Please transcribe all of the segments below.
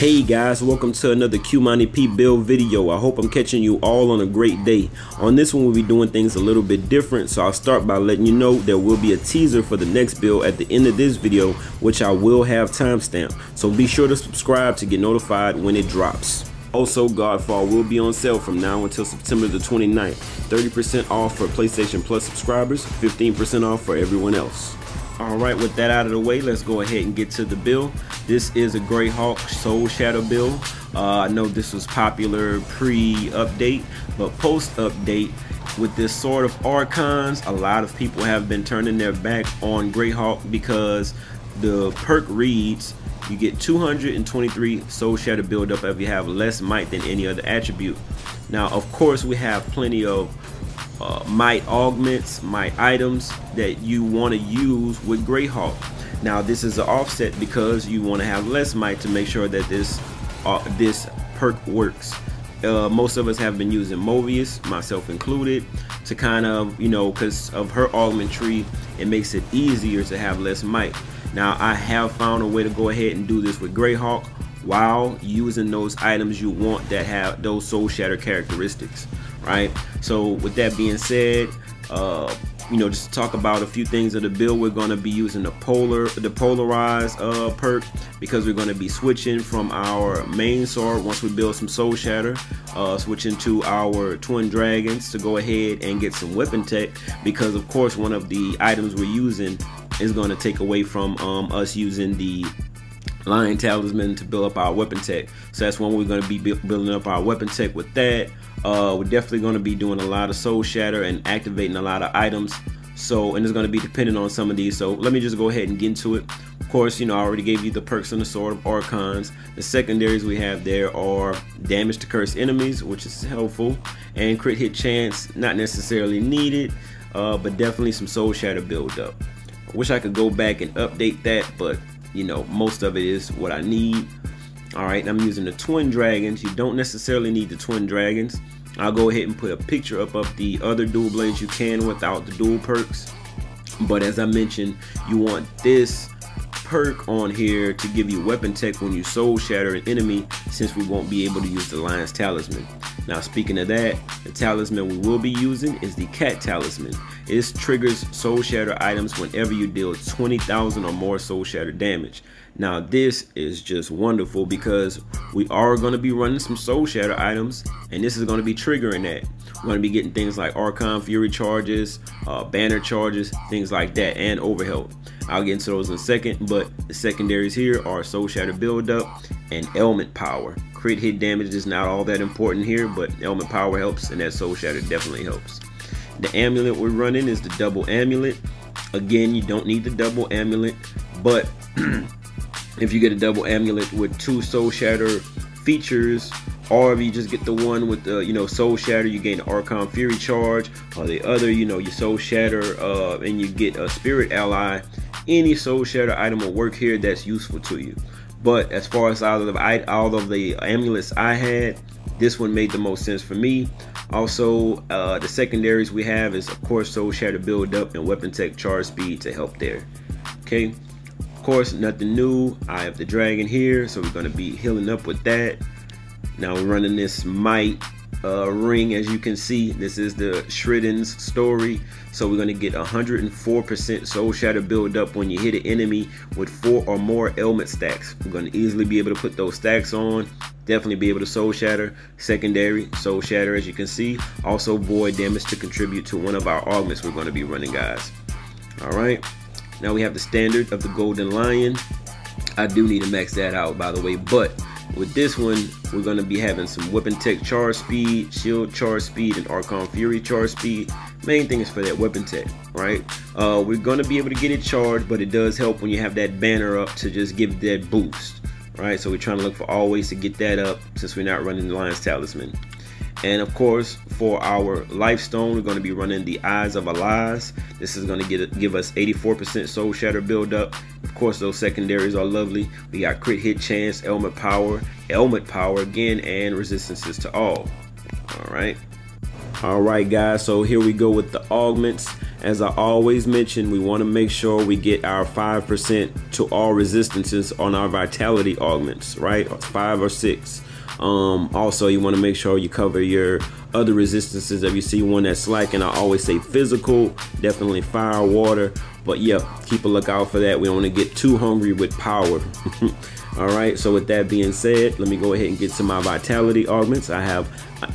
Hey guys, welcome to another Qmoniep build video. I hope I'm catching you all on a great day. On this one, we'll be doing things a little bit different, so I'll start by letting you know there will be a teaser for the next build at the end of this video, which I will have timestamp. So be sure to subscribe to get notified when it drops. Also, Godfall will be on sale from now until September the 29th. 30% off for PlayStation Plus subscribers, 15% off for everyone else. All right, with that out of the way, let's go ahead and get to the build. This is a Greyhawk Soul Shatter build. Uh, I know this was popular pre-update, but post-update, with this sword of Archons, a lot of people have been turning their back on Greyhawk because the perk reads you get 223 soul shatter buildup if you have less might than any other attribute. Now, of course, we have plenty of uh, might augments, might items that you want to use with Greyhawk. Now this is an offset because you want to have less might to make sure that this uh, this perk works. Uh, most of us have been using Mobius, myself included, to kind of, you know, because of her augment tree, it makes it easier to have less might. Now I have found a way to go ahead and do this with Greyhawk while using those items you want that have those soul shatter characteristics right? So with that being said, uh, you know, just to talk about a few things of the build, we're going to be using the polar, the polarized uh, perk because we're going to be switching from our main sword once we build some soul shatter, uh, switching to our twin dragons to go ahead and get some weapon tech because of course one of the items we're using is going to take away from um, us using the lion talisman to build up our weapon tech. So that's when we're going to be building up our weapon tech with that uh, we're definitely going to be doing a lot of soul shatter and activating a lot of items. So, and it's going to be dependent on some of these. So let me just go ahead and get into it. Of course, you know, I already gave you the perks and the sword of Archons. The secondaries we have there are damage to cursed enemies, which is helpful, and crit hit chance, not necessarily needed, uh, but definitely some soul shatter build up. I wish I could go back and update that, but you know, most of it is what I need. All right, I'm using the twin dragons. You don't necessarily need the twin dragons. I'll go ahead and put a picture up of the other dual blades you can without the dual perks. But as I mentioned, you want this perk on here to give you weapon tech when you soul shatter an enemy since we won't be able to use the lion's talisman. Now speaking of that, the talisman we will be using is the cat talisman. It triggers soul shatter items whenever you deal 20,000 or more soul shatter damage. Now this is just wonderful because we are going to be running some soul shatter items and this is going to be triggering that. We're going to be getting things like Archon Fury charges, uh, banner charges, things like that and overhealth. I'll get into those in a second, but the secondaries here are Soul Shatter Buildup and Element Power. Crit hit damage is not all that important here, but Element Power helps and that Soul Shatter definitely helps. The amulet we're running is the double amulet. Again, you don't need the double amulet, but if you get a double amulet with two Soul Shatter features, or if you just get the one with the you know soul shatter you gain the archon fury charge or the other you know your soul shatter uh, and you get a spirit ally any soul shatter item will work here that's useful to you. But as far as all of the, all of the amulets I had, this one made the most sense for me. Also, uh, the secondaries we have is of course Soul Shatter build up and Weapon Tech charge speed to help there. Okay, of course nothing new. I have the dragon here, so we're gonna be healing up with that. Now we're running this Might uh, ring as you can see. This is the Shriden's story. So we're going to get 104% soul shatter build up when you hit an enemy with four or more ailment stacks. We're going to easily be able to put those stacks on definitely be able to soul shatter. Secondary soul shatter as you can see. Also void damage to contribute to one of our augments we're going to be running guys. All right now we have the standard of the golden lion. I do need to max that out by the way but with this one, we're going to be having some Weapon Tech charge speed, Shield charge speed, and Archon Fury charge speed. Main thing is for that Weapon Tech, right? Uh, we're going to be able to get it charged, but it does help when you have that banner up to just give that boost, right? So we're trying to look for always to get that up since we're not running the Lion's Talisman. And of course, for our Lifestone, we're going to be running the Eyes of Elias. This is going to get, give us 84% Soul Shatter buildup. Of course, those secondaries are lovely. We got Crit Hit Chance, Ailment Power, Ailment Power again, and Resistances to All. All right. All right, guys, so here we go with the augments. As I always mention, we want to make sure we get our 5% to all resistances on our vitality augments, right? Five or six. Um, also, you want to make sure you cover your other resistances. If you see one that's slacking, I always say physical, definitely fire, water. But yeah, keep a lookout for that. We don't want to get too hungry with power. All right, so with that being said, let me go ahead and get to my vitality augments. I have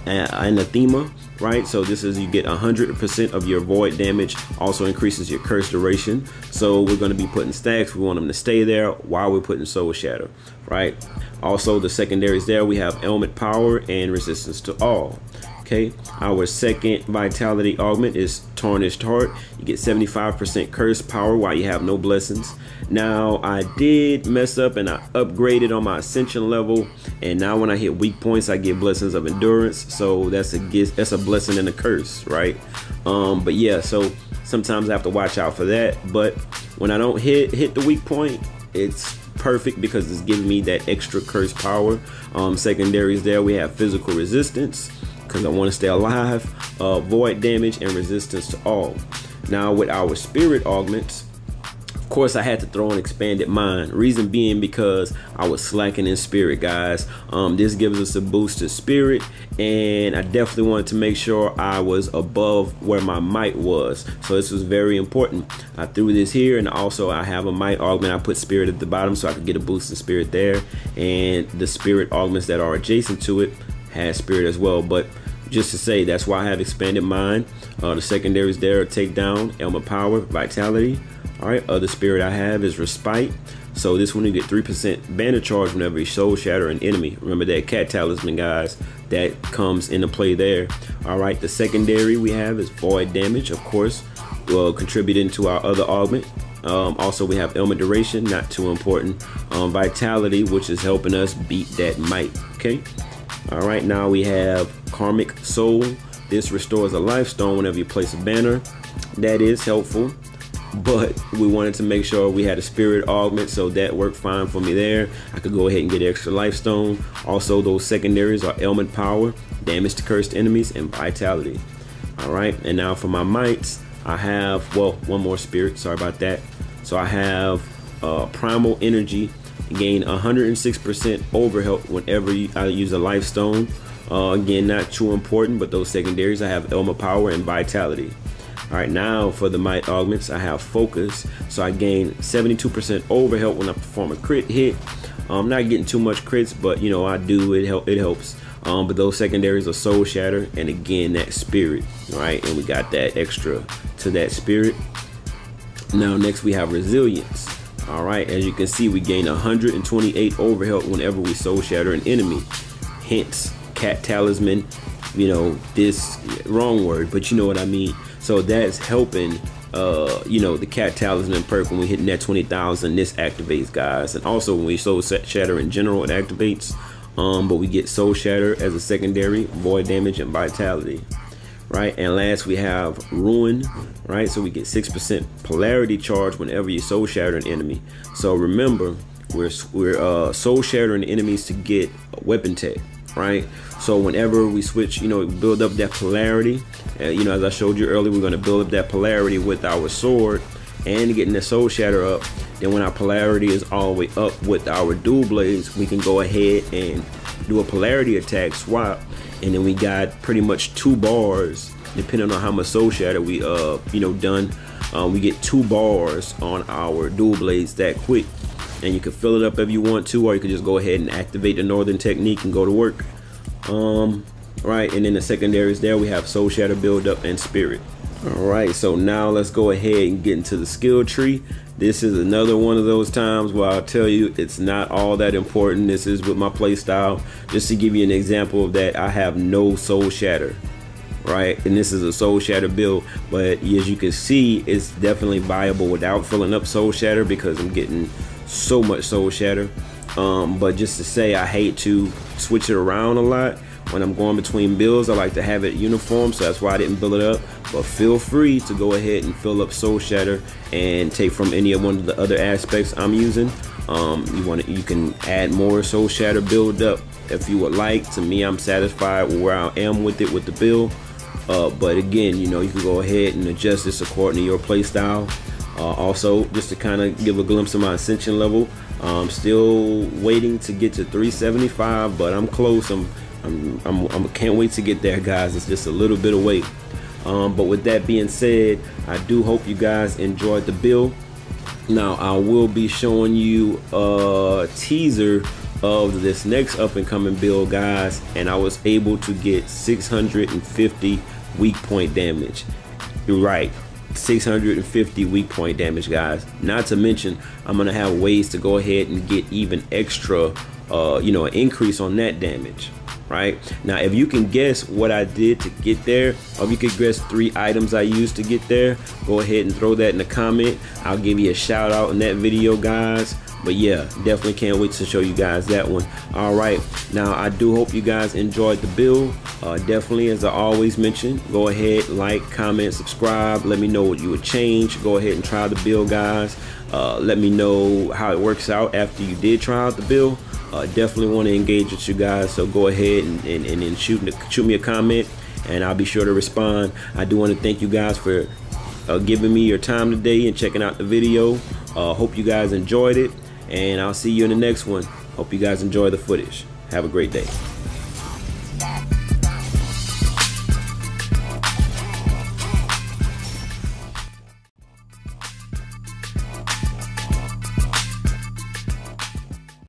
anathema, right? So this is you get 100% of your void damage, also increases your curse duration. So we're going to be putting stacks. We want them to stay there while we're putting soul shatter, right? Also the secondaries there, we have ailment power and resistance to all. Okay, our second vitality augment is Tarnished Heart. You get 75% curse power while you have no blessings. Now, I did mess up and I upgraded on my ascension level, and now when I hit weak points, I get blessings of endurance. So that's a gift, that's a blessing and a curse, right? Um, but yeah, so sometimes I have to watch out for that. But when I don't hit hit the weak point, it's perfect because it's giving me that extra curse power. Um, secondaries there, we have physical resistance because I want to stay alive, uh, void damage, and resistance to all. Now with our spirit augments, of course I had to throw an expanded mind. Reason being because I was slacking in spirit, guys. Um, this gives us a boost to spirit, and I definitely wanted to make sure I was above where my might was. So this was very important. I threw this here, and also I have a might augment. I put spirit at the bottom so I could get a boost in spirit there, and the spirit augments that are adjacent to it has spirit as well. But just to say that's why I have expanded mind. Uh, the secondaries there are takedown, Ailment Power, Vitality. All right, other spirit I have is Respite. So this one you get 3% banner charge whenever you soul shatter an enemy. Remember that cat talisman, guys. That comes into play there. All right, the secondary we have is void damage, of course, well, contributing to our other augment. Um, also, we have ailment duration, not too important. Um, vitality, which is helping us beat that might. Okay. All right, now we have Karmic Soul. This restores a life stone whenever you place a banner. That is helpful, but we wanted to make sure we had a spirit augment, so that worked fine for me there. I could go ahead and get extra life stone. Also, those secondaries are ailment power, damage to cursed enemies, and vitality. All right, and now for my mites, I have, well, one more spirit, sorry about that. So I have uh, primal energy gain 106% overhealth whenever I use a life stone. Uh, again, not too important, but those secondaries I have Ailment Power and Vitality. All right, now for the might augments, I have focus. So I gain 72% overhealth when I perform a crit hit. I'm not getting too much crits, but you know I do. It help. It helps. Um, but those secondaries are soul shatter, and again that spirit, all right? And we got that extra to that spirit. Now next we have resilience. All right, as you can see, we gain 128 overhealth whenever we soul shatter an enemy. Hence, cat talisman, you know, this wrong word, but you know what I mean. So that's helping uh, you know, the cat talisman perk when we hit net 20,000, this activates guys. And also when we soul shatter in general, it activates. Um, but we get soul shatter as a secondary, void damage and vitality right? And last we have Ruin, right? So we get 6% polarity charge whenever you soul shatter an enemy. So remember, we're, we're uh, soul shattering enemies to get a weapon tech, right? So whenever we switch, you know, build up that polarity, uh, you know, as I showed you earlier, we're going to build up that polarity with our sword and getting the soul shatter up. Then when our polarity is all the way up with our dual blades, we can go ahead and do a polarity attack swap and then we got pretty much two bars depending on how much soul shatter we uh you know done. Um, we get two bars on our dual blades that quick. And you can fill it up if you want to or you can just go ahead and activate the northern technique and go to work. Um right and then the secondaries there we have soul shatter build up and spirit all right so now let's go ahead and get into the skill tree this is another one of those times where I'll tell you it's not all that important. This is with my playstyle. Just to give you an example of that, I have no soul shatter, right? And this is a soul shatter build, but as you can see, it's definitely viable without filling up soul shatter because I'm getting so much soul shatter. Um, but just to say, I hate to switch it around a lot when I'm going between builds, I like to have it uniform, so that's why I didn't build it up. But feel free to go ahead and fill up Soul Shatter and take from any of one of the other aspects I'm using. Um, you want to, you can add more Soul Shatter build up if you would like. To me, I'm satisfied where I am with it with the build. uh, but again you know you can go ahead and adjust this according to your playstyle. uh, also just to kind of give a glimpse of my ascension level I'm still waiting to get to 375 but I'm close I'm I'm, I'm, I'm can't wait to get there guys. It's just a little bit away um, but with that being said I do hope you guys enjoyed the build. Now I will be showing you a teaser of this next up and coming build guys and I was able to get 650 weak point damage. You're right 650 weak point damage guys. Not to mention I'm gonna have ways to go ahead and get even extra uh, you know an increase on that damage right? Now if you can guess what I did to get there or if you could guess three items I used to get there go ahead and throw that in the comment. I'll give you a shout out in that video guys. But yeah definitely can't wait to show you guys that one. All right now I do hope you guys enjoyed the build. Uh, definitely as I always mention go ahead like comment subscribe. Let me know what you would change. Go ahead and try the build guys. Uh, let me know how it works out after you did try out the build uh, definitely want to engage with you guys so go ahead and, and, and, and shoot, shoot me a comment and I'll be sure to respond. I do want to thank you guys for uh, giving me your time today and checking out the video. Uh, hope you guys enjoyed it and I'll see you in the next one. Hope you guys enjoy the footage. Have a great day